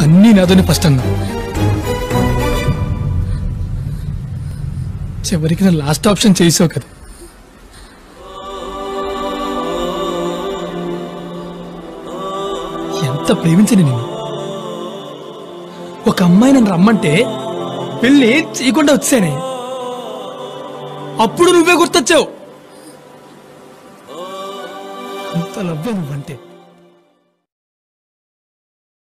అన్నీ నాతోనే ఫస్ట్ అన్నా చివరికి నా లాస్ట్ ఆప్షన్ చేసావు కదా. ఎంత ప్రేమించని నేను ఒక అమ్మాయి నన్ను రమ్మంటే పెళ్ళి చేయకుండా వచ్చానే. అప్పుడు నువ్వే గుర్తొచ్చావు. అంత లవ్వే నువ్వంటే.